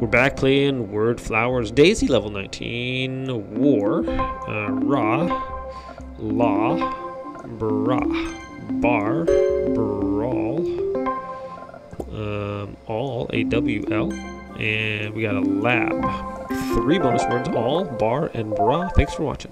We're back playing Word Flowers. Daisy level 19. War. Uh, ra. Law. Bra. Bar. Brawl. Um, all. A-W-L. And we got a lab. Three bonus words. All. Bar. And bra. Thanks for watching.